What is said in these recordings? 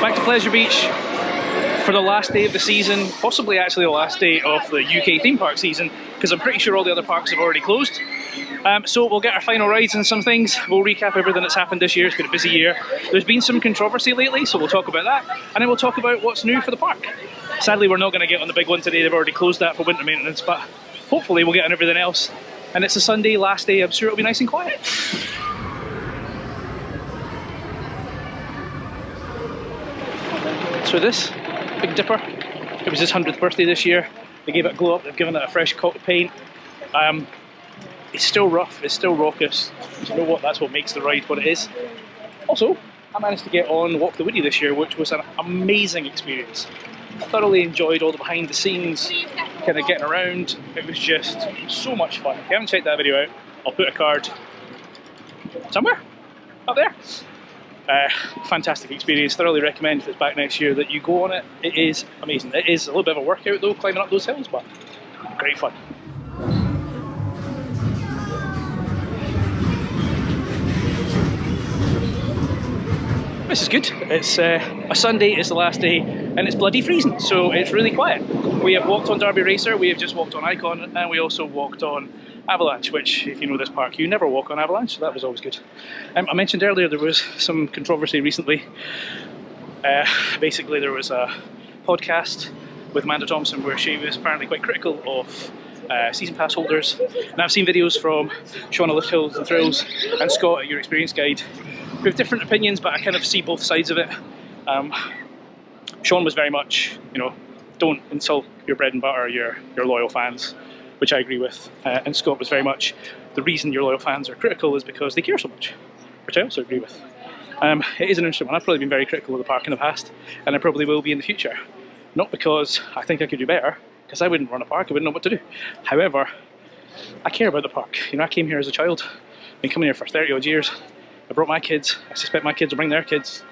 Back to Pleasure Beach for the last day of the season, possibly actually the last day of the UK theme park season, because I'm pretty sure all the other parks have already closed. Um, so we'll get our final rides and some things. We'll recap everything that's happened this year. It's been a busy year. There's been some controversy lately, so we'll talk about that. And then we'll talk about what's new for the park. Sadly, we're not going to get on the big one today. They've already closed that for winter maintenance, but hopefully we'll get on everything else. And it's a Sunday, last day. I'm sure it'll be nice and quiet. So this, Big Dipper, it was his 100th birthday this year. They gave it a glow up, they've given it a fresh coat of paint. Um, it's still rough, it's still raucous. you know what, that's what makes the ride what it is. Also, I managed to get on Walk the Woody this year, which was an amazing experience. Thoroughly enjoyed all the behind the scenes, kind of getting around. It was just so much fun. If you haven't checked that video out, I'll put a card somewhere up there. Fantastic experience. Thoroughly recommend if it's back next year that you go on it. It is amazing. It is a little bit of a workout though, climbing up those hills, but great fun. This is good. It's uh, a Sunday, it's the last day, and it's bloody freezing, so it's really quiet. We have walked on Derby Racer, we have just walked on Icon, and we also walked on Avalanche, which, if you know this park, you never walk on Avalanche, so that was always good. Um, I mentioned earlier there was some controversy recently. Uh, basically, there was a podcast with Amanda Thompson where she was apparently quite critical of uh, season pass holders. And I've seen videos from Shauna Lift Hills and Thrills and Scott at Your Experience Guide we have different opinions, but I kind of see both sides of it. Um, Sean was very much, you know, don't insult your bread and butter, your your loyal fans, which I agree with. Uh, and Scott was very much the reason your loyal fans are critical is because they care so much, which I also agree with. Um, it is an interesting one. I've probably been very critical of the park in the past, and I probably will be in the future. Not because I think I could do better, because I wouldn't run a park, I wouldn't know what to do. However, I care about the park. You know, I came here as a child, I've been coming here for 30 odd years, I brought my kids. I suspect my kids will bring their kids.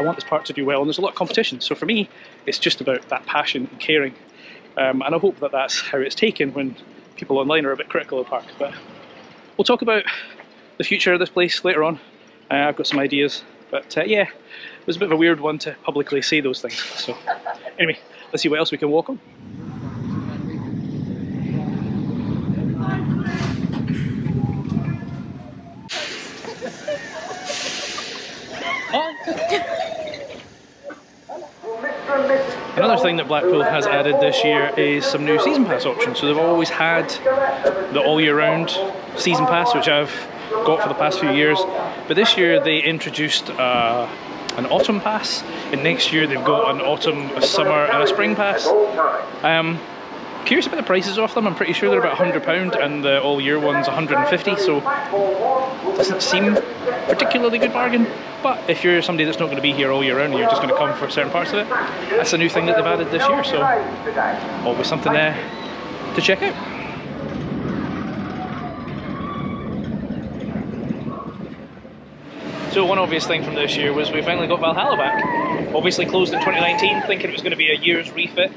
I want this park to do well, and there's a lot of competition. So for me, it's just about that passion and caring. Um, and I hope that that's how it's taken when people online are a bit critical of park. But we'll talk about the future of this place later on. Uh, I've got some ideas, but uh, yeah, it was a bit of a weird one to publicly say those things. So anyway, let's see what else we can walk on. Another thing that Blackpool has added this year is some new season pass options. So they've always had the all year round season pass, which I've got for the past few years. But this year they introduced uh, an autumn pass, and next year they've got an autumn, a summer, and a spring pass. Um, curious about the prices of them. I'm pretty sure they're about £100 and the all year one's 150 so doesn't seem particularly good bargain. But if you're somebody that's not going to be here all year round, you're just going to come for certain parts of it, that's a new thing that they've added this year, so always something there to check out. So one obvious thing from this year was we finally got Valhalla back. Obviously closed in 2019, thinking it was going to be a year's refit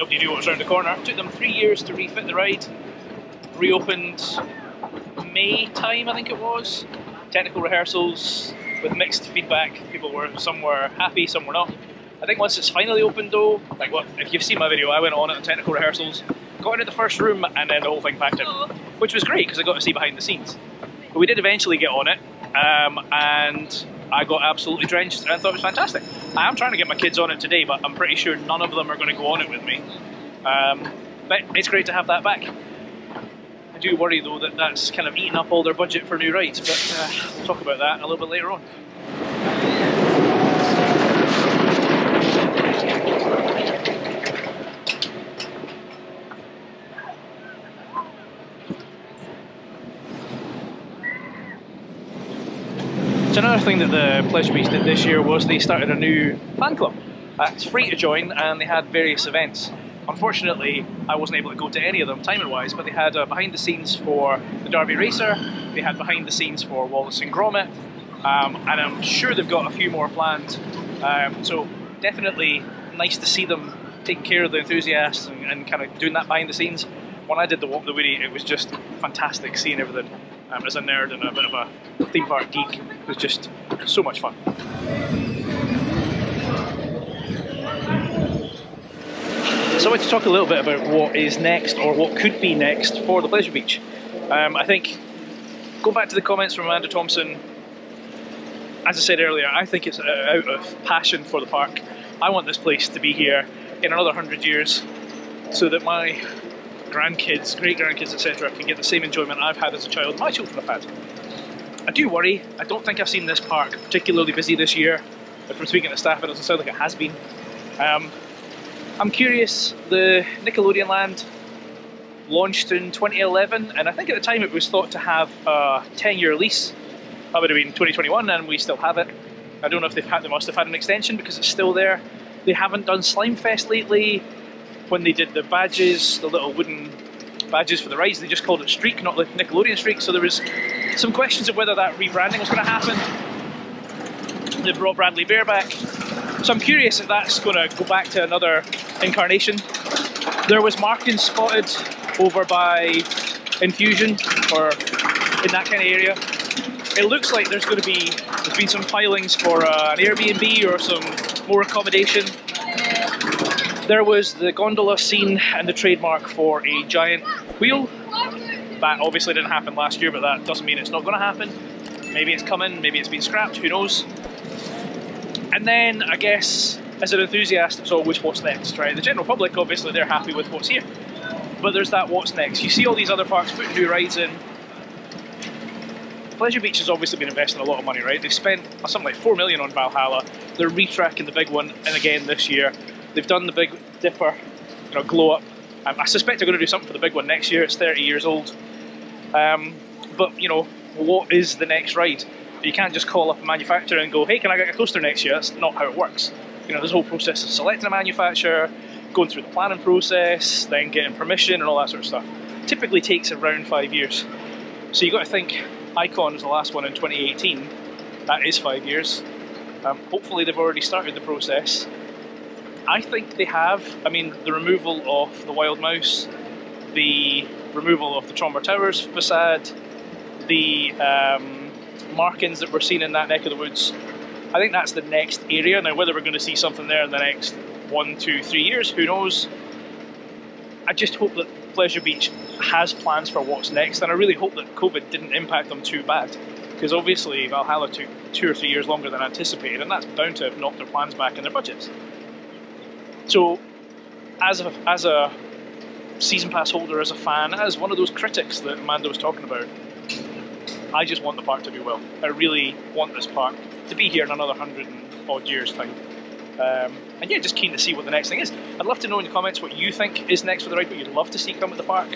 nobody knew what was around the corner. It took them three years to refit the ride. Reopened May time, I think it was. Technical rehearsals with mixed feedback. People were some were happy, some were not. I think once it's finally opened though, like what if you've seen my video, I went on at the technical rehearsals, got into the first room and then the whole thing packed in. Which was great because I got to see behind the scenes. But we did eventually get on it um, and I got absolutely drenched and I thought it was fantastic. I am trying to get my kids on it today, but I'm pretty sure none of them are going to go on it with me. Um, but it's great to have that back. I do worry though that that's kind of eaten up all their budget for new rides, but uh, we'll talk about that a little bit later on. So another thing that the Pleasure Beach did this year was they started a new fan club. Uh, it's free to join and they had various events. Unfortunately, I wasn't able to go to any of them timing-wise, but they had uh, behind the scenes for the Derby Racer, they had behind the scenes for Wallace and Gromit, um, and I'm sure they've got a few more planned. Um, so definitely nice to see them taking care of the enthusiasts and, and kind of doing that behind the scenes. When I did the Walk the Woody, it was just fantastic seeing everything um, as a nerd and a bit of a theme park geek, it was just so much fun. So I want to talk a little bit about what is next or what could be next for the Pleasure Beach. Um, I think, going back to the comments from Amanda Thompson, as I said earlier, I think it's out of passion for the park. I want this place to be here in another 100 years so that my grandkids, great grandkids, etc., can get the same enjoyment I've had as a child, my children have had. I do worry, I don't think I've seen this park particularly busy this year. But from speaking to staff, it doesn't sound like it has been. Um, I'm curious, the Nickelodeon Land launched in 2011, and I think at the time it was thought to have a 10 year lease. That would have been 2021, and we still have it. I don't know if they've had, they must have had an extension because it's still there. They haven't done Slime Fest lately. When they did the badges, the little wooden badges for the rides, they just called it Streak, not the Nickelodeon Streak. So there was some questions of whether that rebranding was going to happen. They brought Bradley Bear back. So I'm curious if that's going to go back to another incarnation. There was markings spotted over by Infusion or in that kind of area. It looks like there's going to be there's been some filings for uh, an Airbnb or some more accommodation. There was the gondola scene and the trademark for a giant wheel. That obviously didn't happen last year, but that doesn't mean it's not going to happen. Maybe it's coming, maybe it's been scrapped, who knows. And then I guess as an enthusiast, it's always what's next, right? The general public, obviously, they're happy with what's here. But there's that what's next. You see all these other parks putting new rides in. Pleasure Beach has obviously been investing a lot of money, right? They've spent something like four million on Valhalla. They're retracking the big one, and again this year. They've done the Big Dipper, you know, glow up. Um, I suspect they're going to do something for the big one next year. It's 30 years old. Um, but you know, what is the next ride? You can't just call up a manufacturer and go, "Hey, can I get a coaster next year?" That's not how it works. You know, a whole process of selecting a manufacturer, going through the planning process, then getting permission and all that sort of stuff. Typically takes around five years. So you've got to think Icon was the last one in 2018. That is five years. Um, hopefully they've already started the process. I think they have. I mean, the removal of the Wild Mouse, the removal of the Trauma Towers facade, the um, markings that we're seeing in that neck of the woods, I think that's the next area. Now, whether we're going to see something there in the next one, two, three years, who knows? I just hope that Pleasure Beach has plans for what's next, and I really hope that COVID didn't impact them too bad. Because obviously Valhalla took two or three years longer than anticipated, and that's bound to have knocked their plans back in their budgets. So, as a, as a season pass holder, as a fan, as one of those critics that Amanda was talking about, I just want the park to do well. I really want this park to be here in another hundred and odd years' time. Um, and yeah, just keen to see what the next thing is. I'd love to know in the comments what you think is next for the ride, what you'd love to see come at the park.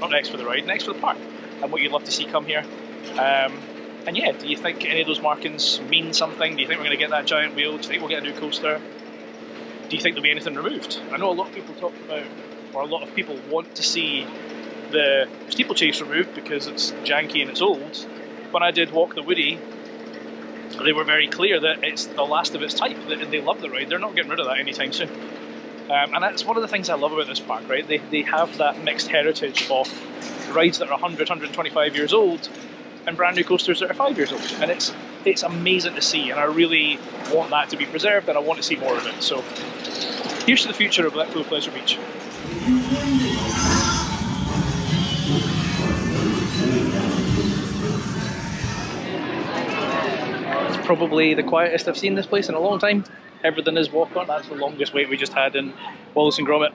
Not next for the ride, next for the park. And what you'd love to see come here. Um, and yeah, do you think any of those markings mean something? Do you think we're going to get that giant wheel? Do you think we'll get a new coaster? Do you think there'll be anything removed? I know a lot of people talk about, or a lot of people want to see the steeplechase removed because it's janky and it's old. When I did Walk the Woody, they were very clear that it's the last of its type, they love the ride. They're not getting rid of that anytime soon. Um, and that's one of the things I love about this park, right? They, they have that mixed heritage of rides that are 100, 125 years old and brand new coasters that are five years old. And it's it's amazing to see, and I really want that to be preserved, and I want to see more of it. So here's to the future of Blackpool Pleasure Beach. It's probably the quietest I've seen this place in a long time. Everything is walk on. That's the longest wait we just had in Wallace and Gromit.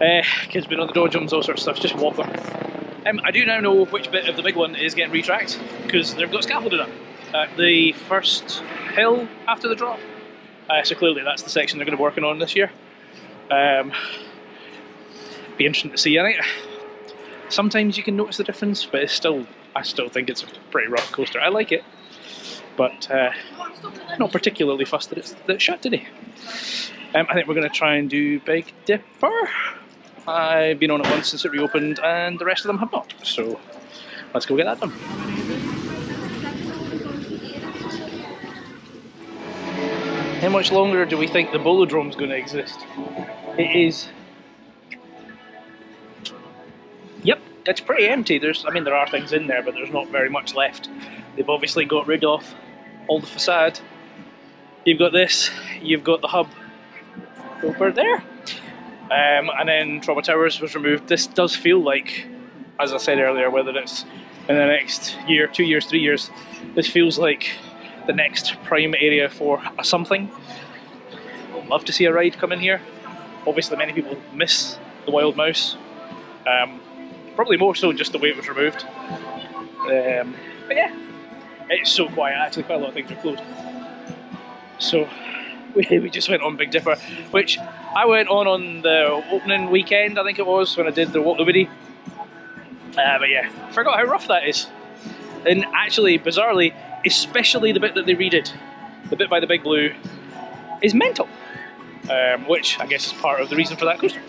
Uh, kids been on the dodgems, all sorts of stuff. Just walk on. Um, I do now know which bit of the big one is getting retracked because they've got scaffolding up at the first hill after the drop. Uh, so clearly that's the section they're going to be working on this year. Um, be interesting to see. I think sometimes you can notice the difference, but it's still I still think it's a pretty rough coaster. I like it, but uh, not particularly fussed that it's, that shut today. Um, I think we're going to try and do Big Dipper. I've been on it once since it reopened, and the rest of them have not. So let's go get that done. How much longer do we think the Bolodrome's going to exist? It is. Yep, it's pretty empty. There's, I mean, there are things in there, but there's not very much left. They've obviously got rid of all the facade. You've got this. You've got the hub over there. Um, and then Trauma Towers was removed. This does feel like, as I said earlier, whether it's in the next year, two years, three years, this feels like the next prime area for something. Love to see a ride come in here. Obviously, many people miss the Wild Mouse. Um, probably more so just the way it was removed. Um, but yeah, it's so quiet. Actually, quite a lot of things are closed. So we, we just went on Big Dipper, which I went on on the opening weekend, I think it was, when I did the Walk the Woody. Uh, but yeah, forgot how rough that is. And actually, bizarrely, especially the bit that they redid, the bit by the Big Blue, is mental. Um, which I guess is part of the reason for that coaster.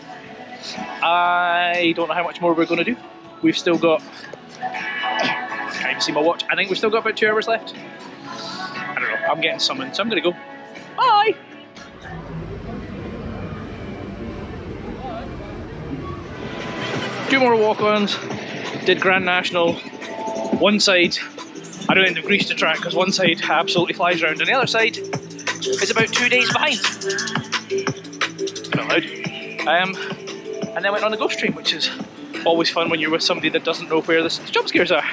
I don't know how much more we're going to do. We've still got. I Can't even see my watch. I think we've still got about two hours left. I don't know. I'm getting summoned, so I'm going to go. Bye! Two more walk-ons. Did Grand National. One side, I don't end up greased the track because one side absolutely flies around, and the other side is about two days behind. Not loud. Um, and then went on the ghost train, which is always fun when you're with somebody that doesn't know where the jump scares are.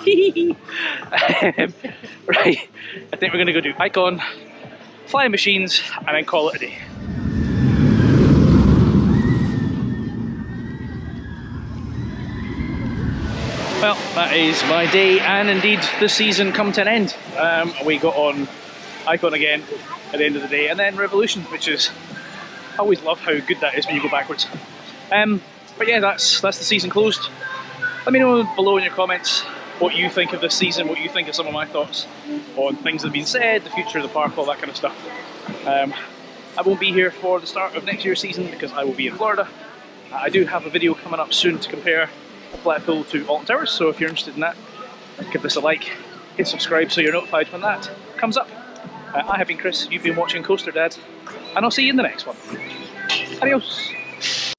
um, right, I think we're going to go do Icon, flying machines, and then call it a day. Well, that is my day, and indeed the season come to an end. Um, we got on Icon again at the end of the day, and then Revolution, which is I always love how good that is when you go backwards. Um, but yeah, that's that's the season closed. Let me know below in your comments what you think of this season, what you think of some of my thoughts on things that have been said, the future of the park, all that kind of stuff. Um, I won't be here for the start of next year's season because I will be in Florida. I do have a video coming up soon to compare Blackpool to Alton Towers, so if you're interested in that, give this a like, hit subscribe so you're notified when that comes up. Uh, I have been Chris, you've been watching Coaster Dad, and I'll see you in the next one. Adios!